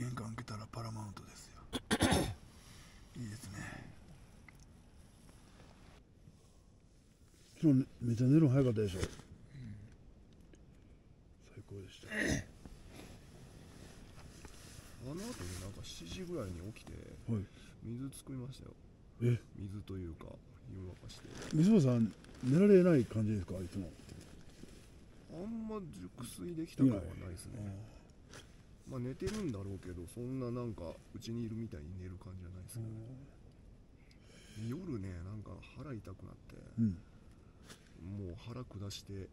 玄関開けたらパラマウントですよ。いいですね。今日めっちゃ寝るの早かったでしょ、最高でした。あの後ねなんか7時ぐらいに起きてはい。水作りましたよ。え？水というか湯沸かして。水野さん寝られない感じですか？いつも。あんま熟睡できた感はないですね。あまあ寝てるんだろうけどそんななんかうちにいるみたいに寝る感じじゃないですけど、夜ねなんか腹痛くなってーうん。もう腹下して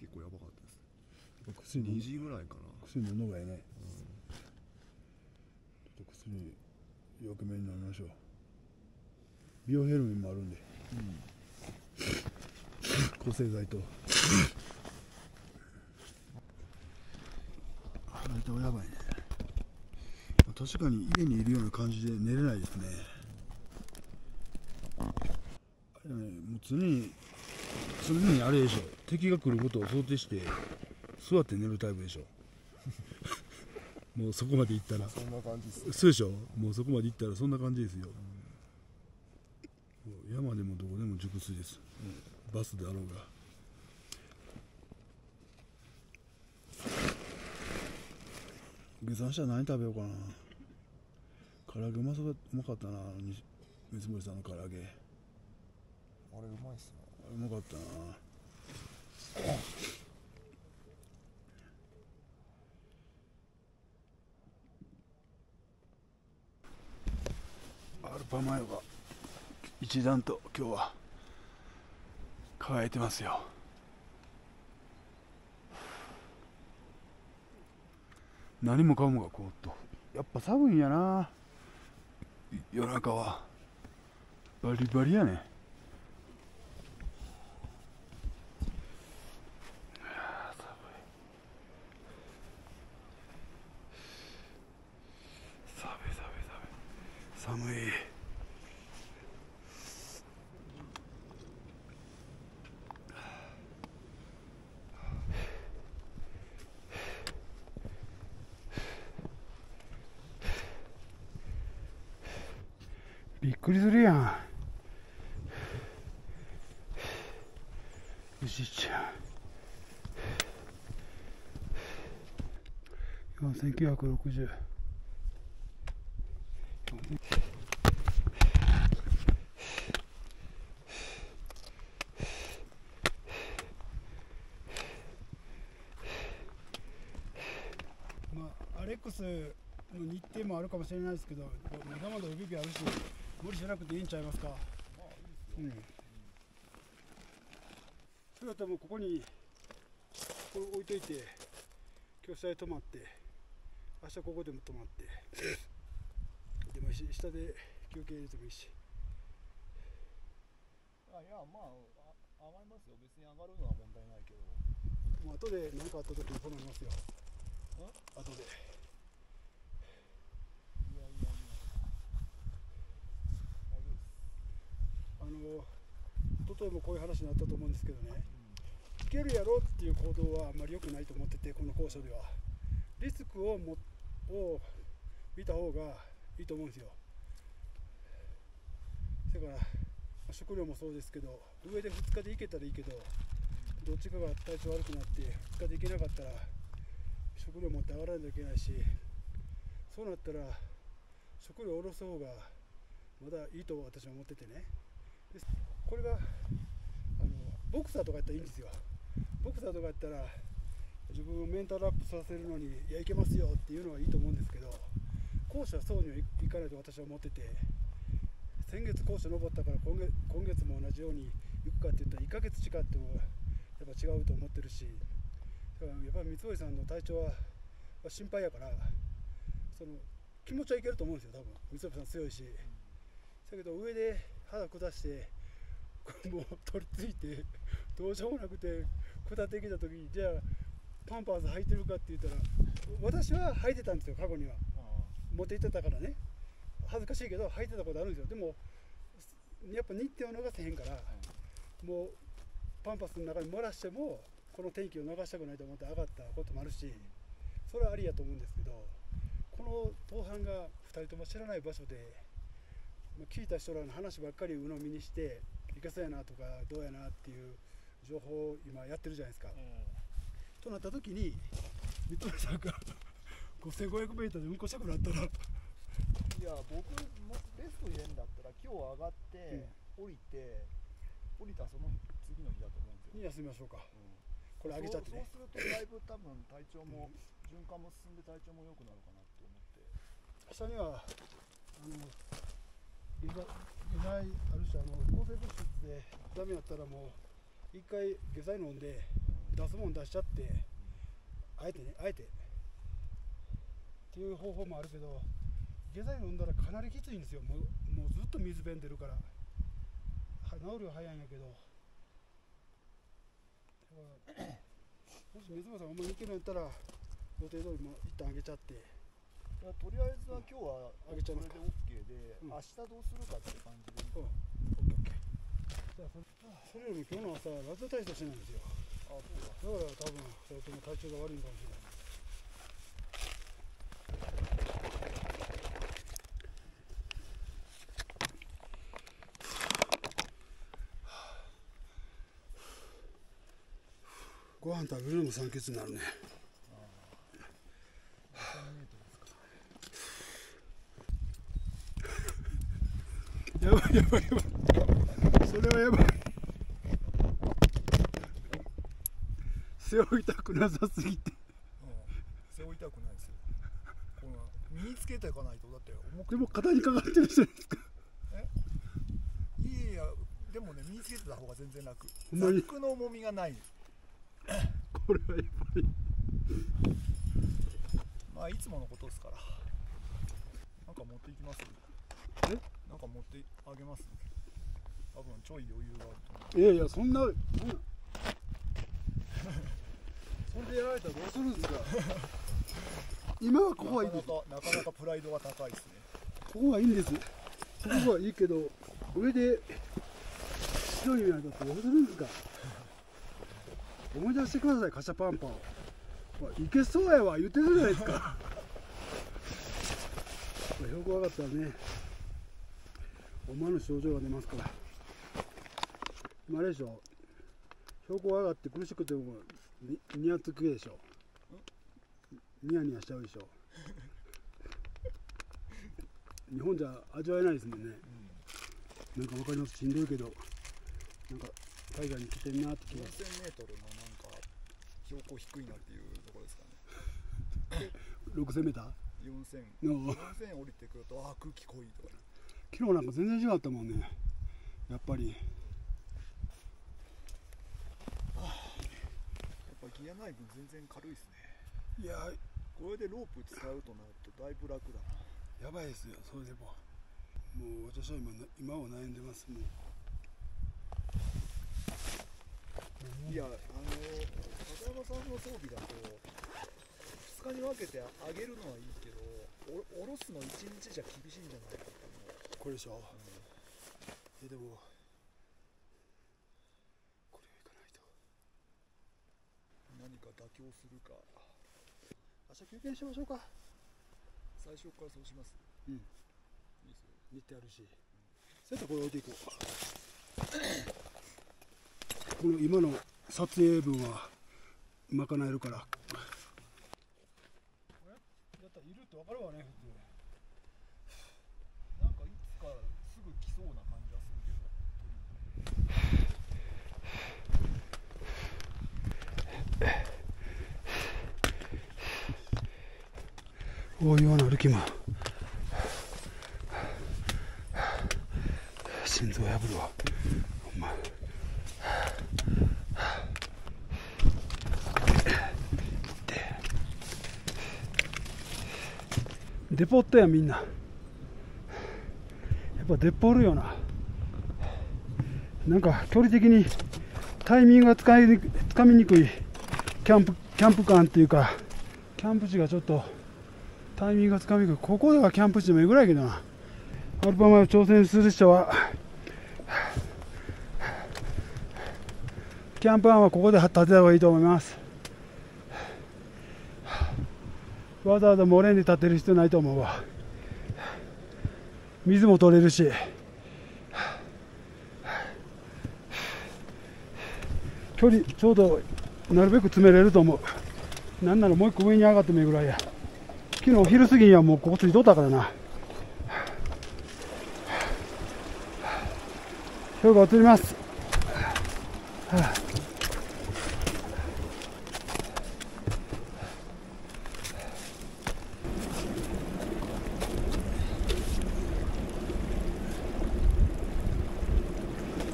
結構やばかったです。薬飲2時ぐらいかな。薬飲んだ方がいいね、ちょっと薬よく目に飲みましょう。ビオヘルミンもあるんで、抗生剤と腹痛はやばいね確かに家にいるような感じで寝れないですね。ねもう常に常にあれでしょ。敵が来ることを想定して座って寝るタイプでしょ。もうそこまで行ったら。そんな感じですそうでしょ。もうそこまで行ったらそんな感じですよ、もう山でもどこでも熟睡です、うんバスであろうが。下山したら何食べようかな唐揚げうまそうだうまかったなあのに水森さんの唐揚げ。あれうまいっすね。うまかったな。アルパマヨが一段と今日は輝いてますよ。何もかもがこうっと。やっぱ寒いんやな夜中はバリバリやね寒い寒い寒い寒いびっくりするやん。よしちゃん4960まあ、アレックスの日程もあるかもしれないですけど、まだまだ動きあるし、無理しなくていいんちゃいますか？うん。それだったらもうここに、これ置いといて、今日下で泊まって、明日ここでも泊まって、でもいいし下で休憩入れてもいいし。あいやまああ上がりますよ別に上がるのは問題ないけどもう後で何かあった時に泊まりますよ。後で。いやいやいや大丈夫ですあの一昨日もこういう話になったと思うんですけどね、いけるやろっていう行動はあんまり良くないと思ってて、この校舎では。リスクをもを見た方がいいと思うんですよ。だから、食料もそうですけど、上で2日で行けたらいいけど、どっちかが体調悪くなって、2日で行けなかったら、食料持って上がらないといけないし、そうなったら、食料を下ろす方がまだいいと私は思っててね。でこれがあのボクサーとかやったらいいんですよ。ボクサーとかやったら自分をメンタルアップさせるのにいやいけますよっていうのはいいと思うんですけど校舎はそうにはいいかないと私は思ってて先月校舎登ったから今月今月も同じように行くかって言ったら1ヶ月近ってもやっぱ違うと思ってるしだからやっぱり三堀さんの体調はは心配やからその気持ちはいけると思うんですよ多分。三堀さん強いし。だけど上で肌下してもう取り付いてどうしようもなくて下ってきた時にじゃあパンパース履いてるかって言ったら私は履いてたんですよ過去には。あ持って行ってたからね。恥ずかしいけど履いてたことあるんですよ。でもやっぱ日程を逃せへんからもうパンパスの中に漏らしてもこの天気を流したくないと思って上がったこともあるしそれはありやと思うんですけどこの当班が2人とも知らない場所でまあ聞いた人らの話ばっかり鵜呑みにしていかそうやなとかどうやなっていう情報を今やってるじゃないですか。となった時に三笘さんが 5500m でうんこしたくなったらいや僕もベスト入れんだったら今日上がって、降りて降りたその次の日だと思うんですよ、に休みましょうか。うん。これ上げちゃってね。そうするとだいぶ多分体調も、循環も進んで体調も良くなるかなと思って。下にはあの下剤あるしあの抗生物質でダメやったらもう一回下剤飲んで出すもん出しちゃってあえてねあえて。っていう方法もあるけど下剤飲んだらかなりきついんですよ。もうもうずっと水弁出るから。治るは早いんやけど。もし水間さんお前いけるんやったら予定通りもう一旦上げちゃって。いやとりあえずは今日は上げちゃいますそれで OK で、うん明日どうするかって感じでうん。じゃあそれそれより今日の朝ラジオ体操してないんですよ。あそうかだから多分それとも体調が悪いのかもしれない。ご飯食べるのも酸欠になるね。やばい。やばい。やばい。それはやばい。背負いたくなさすぎて。うん、背負いたくないですよ。この身につけていかないと。だって重くでも肩にかかってるじゃないですか。いやいやでもね身につけてた方が全然楽。ほんまに。ザックの重みがない。これはやばい。まあいつものことですから。なんか持っていきます？え？なんか持ってあげます多分ちょい余裕があると思ういやいや、そんな。そんな それでやられたらどうするんですか？今はここはいいです。こなかなかプライドが高いですねこはいいんです。ここはいいけど、上で。白い目なんだってどうするんですか？思い出してください、カシャパンパン。いけそうやわ、言ってるじゃないですか。こ れ標高上がったらね。思わぬ症状が出ますから。あれでしょ。標高上がって苦しくてもにニヤつくでしょ。ニヤニヤしちゃうでしょ。日本じゃ味わえないですもんね、なんかわかります？しんどいけど。なんか海外に来てんなって気が。4000m のなんか標高低いなっていうところですかね。6000m 4000の。4000降りてくるとああ空気濃いとかね昨日なんか全然違ったもんね。やっぱり。やっぱギアない分全然軽いですね。いや。これでロープ使うとなるとだいぶ楽だな。やばいですよ。それでも。もう私は今な今を悩んでますもう。いやあの片山さんの装備だと2日に分けて上げるのはいいけどお下ろすの1日じゃ厳しいんじゃないかこれでしょ。えでもこれはいかないと。何か妥協するか。明日休憩しましょうか。最初からそうします。うん。いいですよ。日程あるしそうやったらこれ置いていこう。この今の撮影分は賄えるから。や？ったらいるって分かるわね普通なんかいつかすぐ来そうな感じはするけどこういうような歩きも心臓破るわ。ほんま。デポットやみんな。やっぱデポおるよな。なんか距離的にタイミングがつかみにくいキャンプキャンプ感っていうかキャンプ地がちょっとタイミングがつかみくここではキャンプ地でもいいぐらいやけどな。アルパマを挑戦する人はキャンプファンはここで立てた方がいいと思います。わざわざモレンで立てる必要ないと思うわ。水も取れるし。距離ちょうどなるべく詰めれると思う。なんならもう一個上に上がってもいいぐらいや。昨日昼過ぎにはもうここついとったからな。氷が移ります、はあ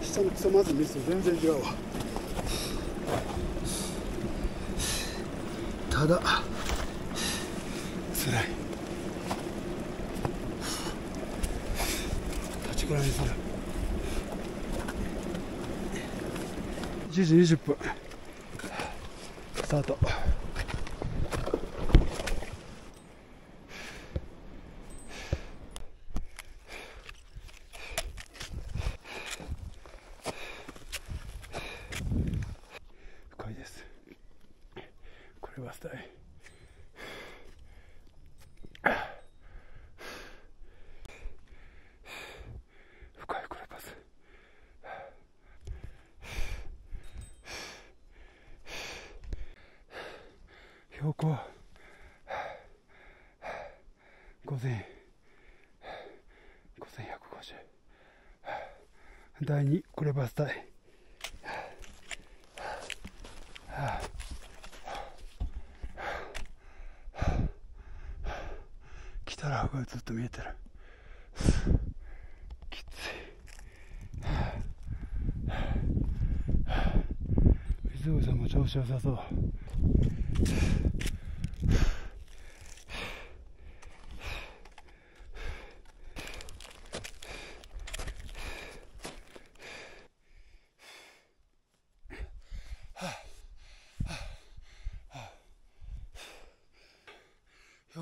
下の草まず見ると全然違うわ。ただ辛いくらいです。る1時20分。スタート深いですこれはスタイ深いこれパス標高5000 5150第2クレバスタイ。来たらがずっと見えてる。きつい。水口さんも調子良さそう。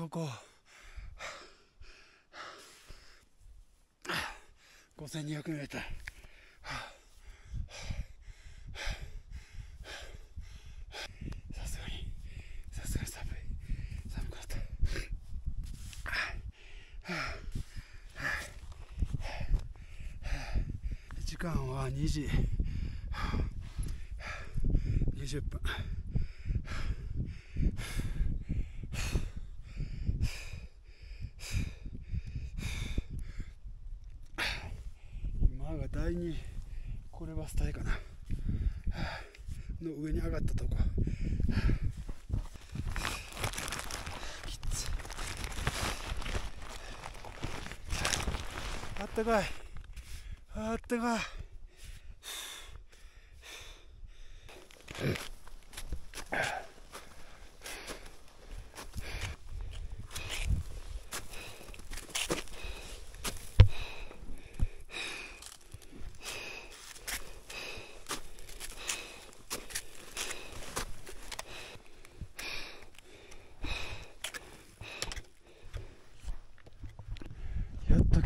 標高5200メートル。さすがにさすがに寒い。寒くなった。時間は2時。20分今第二。これはスタイかな。の上に上がったとこ。きつ。あったかい。あったかい。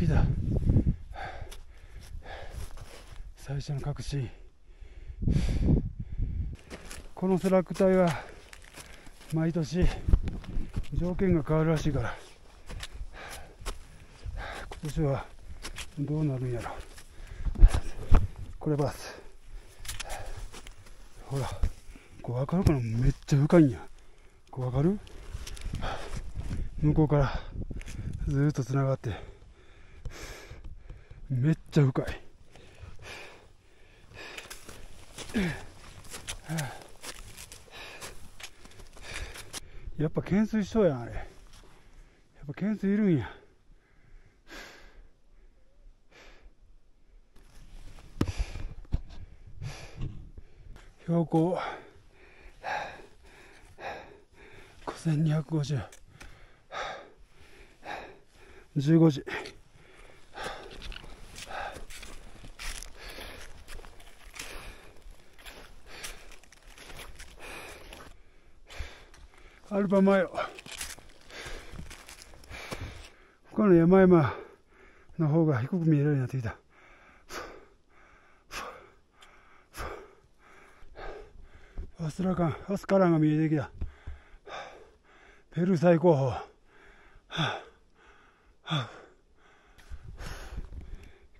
やっと来た最初の核心このセラック帯は毎年条件が変わるらしいから。今年はどうなるんやろ。クレバス。ほらこう分かるかな？めっちゃ深いんや。こう分かる？向こうからずっとつながって。めっちゃ深い。やっぱ懸垂しそうやんあれ。やっぱ懸垂いるんや。標高5250 15時。アルバマヨ他の山々の方が低く見えるようになってきた。スラカンアスカランが見えてきたペルー最高峰はあはあ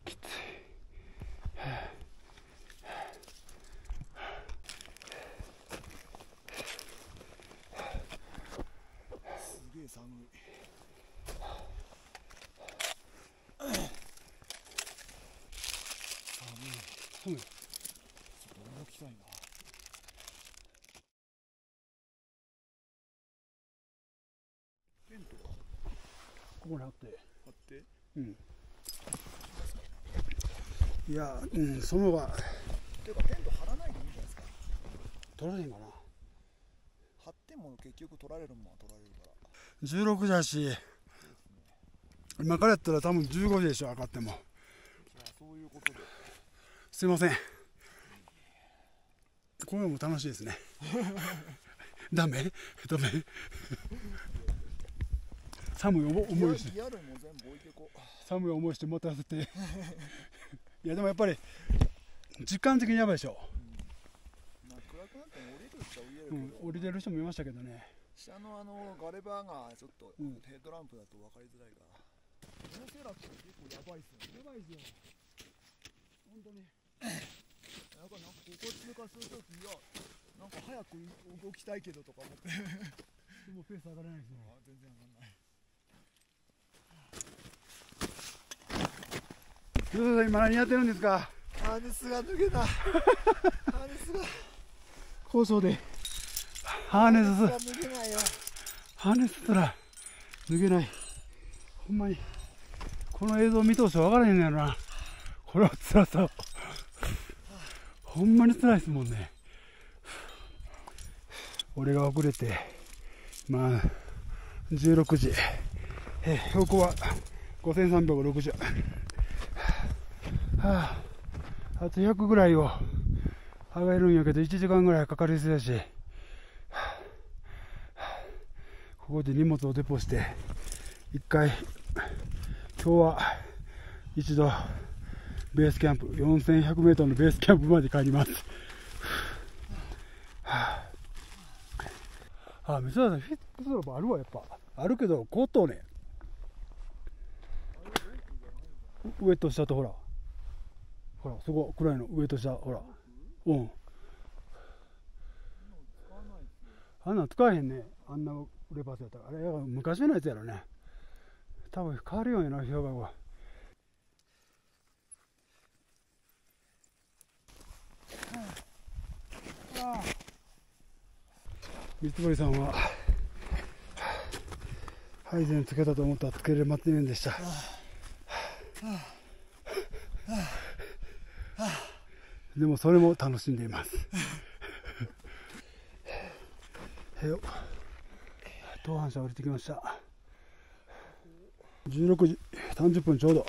きついすげえ寒い寒い動きたいなテントはここにあって。張って。うん。いやうんその方が。ていうかテント張らないでいいんじゃないですか取られへんかな。張っても結局取られるもんは取られるから。16だし今からやったら多分15時でしょ上がっても。じゃあそういうことですいません。これも楽しいですね。ダメ？ダメ？寒い思いして。寒い思いして持たせて。いやでもやっぱり時間的にやばいでしょ、まあ暗くなっても降りるっちゃ降りれるけど、うん、降りてる人もいましたけどね。下のあのガレバーがちょっとうん。ヘッドランプだと分かりづらいから。このセラって結構やばいっすよね。やばいですよ。本当になんかなんかここ通過するときいやなんか早く動きたいけどとか思って。でもペース上がらないですねあ全然上がんない。吉田さん今何やってるんですかハーネスが抜けた？ハーネス。が放送でハーネスが抜けないよ。ハーネスすら抜けない。ほんまに。この映像見通して分からへんのやろな。これは辛さほんまに辛いですもんね。俺が遅れてまあ16時。え標高は5360はあ。あと100ぐらいを上がるんやけど1時間ぐらいかかりそうやし。ここで荷物をデポして一回今日は一度ベースキャンプ 4100m のベースキャンプまで帰ります。はあ。あ水原さんフィットスロープあるわやっぱ。あるけど高騰ね上と下とほら。ほらそこ暗いの上と下ほら。うん。あんな使えへんね。あんなレバースやったら。あれ昔のやつやろね。多分変わるようやな評判は。三堀さんはハイゼンつけたと思ったらつけれませんでした。でもそれも楽しんでいます。へよ。当反射降りてきました。16時30分ちょうど。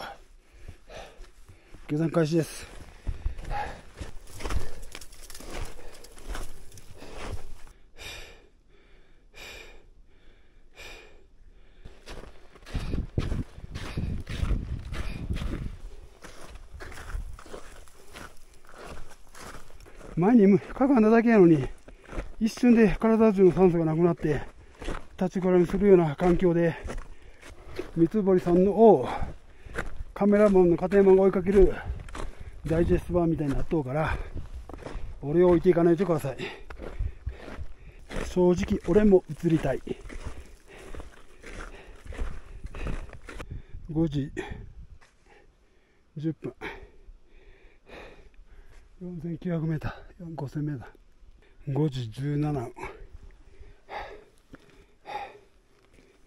下山開始です。前にかがんだだけやのに一瞬で体中の酸素がなくなって立ちこらみするような環境で三つ堀さんのをカメラマンの片山が追いかけるダイジェスト版みたいになっとうから俺を置いていかないでください。正直俺も映りたい。5時10分。4900m 5000m 5時17分。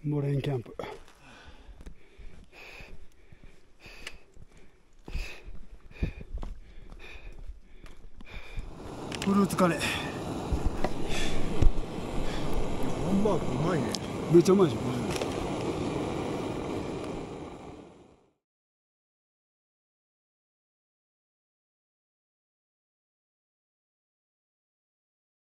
モレンキャンプ。フルーツカレー。ハンバーグうまいね。めっちゃうまいでしょ